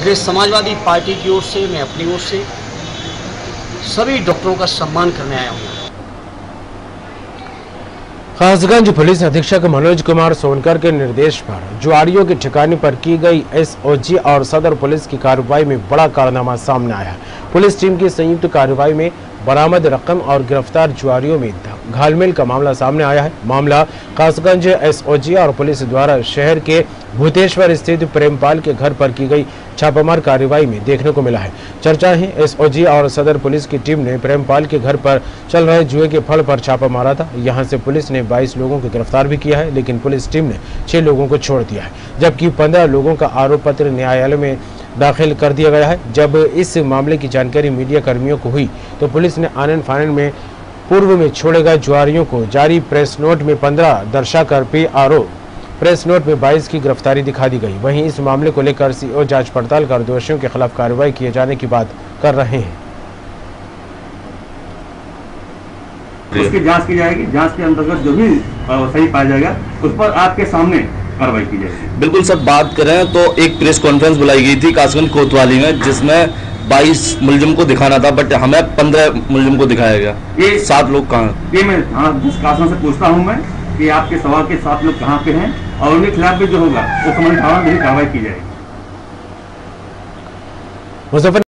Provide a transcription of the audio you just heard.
इसलिए समाजवादी पार्टी की ओर से, मैं अपनी ओर से सभी डॉक्टरों का सम्मान करने आया हूँ। खासगंज पुलिस अधीक्षक मनोज कुमार सोनकर के निर्देश पर जुआरियों के ठिकाने पर की गई एसओजी और सदर पुलिस की कार्रवाई में बड़ा कारनामा सामने आया। पुलिस टीम की संयुक्त कार्रवाई में बरामद रकम और गिरफ़्तार जुआरियों में घालमेल का मामला सामने आया है। मामला कासगंज एसओजी और पुलिस द्वारा शहर के भूतेश्वर स्थित प्रेमपाल के घर पर की गई छापामार कार्रवाई में देखने को मिला है। चर्चा है एसओजी और सदर पुलिस की टीम ने प्रेमपाल के घर पर चल रहे जुए के फल पर छापा मारा था। यहाँ से पुलिस ने 22 लोगों को गिरफ़्तार भी किया है, लेकिन पुलिस टीम ने छह लोगों को छोड़ दिया है, जबकि पंद्रह लोगों का आरोप पत्र न्यायालय में दाखिल कर दिया गया है। जब इस मामले की जानकारी मीडिया कर्मियों को हुई तो पुलिस ने आनंद फानंद में पूर्व में छोड़े गए जुआरियों को जारी प्रेस नोट में 15 दर्शाकर पी आरोप। प्रेस नोट में 22 की गिरफ्तारी दिखा दी गई। वहीं इस मामले को लेकर सीओ जाँच पड़ताल कर दोषियों के खिलाफ कार्रवाई किए जाने की बात कर रहे हैं। उसकी जाँच की जाएगी। जाँच के अंतर्गत जो भी सही पाया जाएगा उस पर आपके सामने कार्रवाई की जाएगी। बिल्कुल सर बात करें तो एक प्रेस कॉन्फ्रेंस बुलाई गई थी कासगंज कोतवाली में जिसमें 22 मुलजिम को दिखाना था बट हमें 15 मुलजिम को दिखाया गया। ये सात लोग कहाँ ये मैं थाना कासगंज से पूछता हूँ मैं कि आपके सवाल के सात लोग कहाँ पे हैं और उनके खिलाफ भी जो होगा वो कमल थाना में कार्रवाई की जाएगी। मुजफ्फर